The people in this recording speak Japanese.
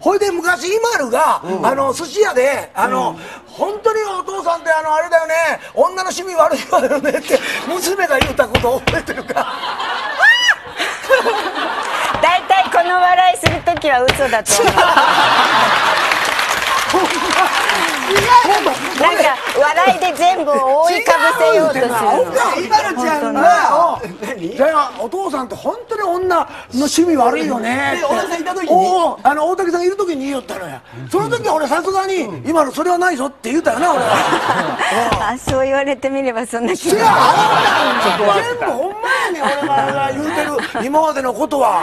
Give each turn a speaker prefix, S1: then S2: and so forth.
S1: ほいで昔イマルが、あの寿司屋であの、本当にお父さんってあのあれだよね女の趣味悪いわよねって娘が言うたことを覚えてるか
S2: 大体この笑いする時は嘘だと思う。なんか笑いで全部を覆いかぶせようとする。の
S3: 今のちゃんが
S1: いやお父さんって本当に女の趣味悪いよねって。
S3: で大竹さんいた時に？
S1: あの大竹さんいる時に言いよったのや、その時は俺さすがに、今のそれはないぞって言うたよな俺は。
S2: あそう言われてみればそんな気
S1: 違う
S2: が
S1: 全部ほんまやねん俺が言うてる今までのことは